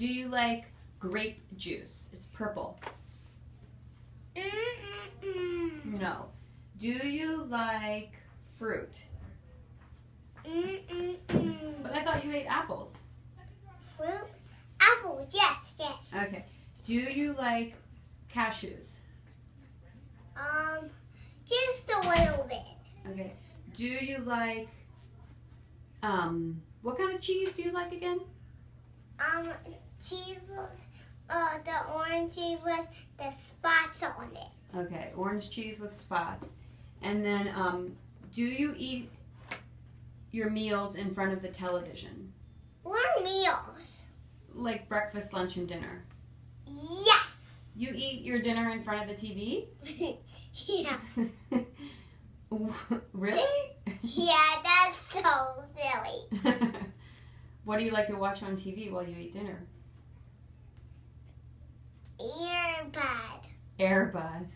Do you like grape juice? It's purple. No. Do you like fruit? But I thought you ate apples. Fruit? Apples, yes, yes. Okay. Do you like cashews? Um, just a little bit. Okay. Do you like um what kind of cheese do you like again? Um, cheese, uh, the orange cheese with the spots on it. Okay, orange cheese with spots. And then um do you eat your meals in front of the television? Or meals. Like breakfast, lunch, and dinner. Yes. You eat your dinner in front of the TV? yeah. really? Yeah, that's so silly. what do you like to watch on TV while you eat dinner? Air Bud.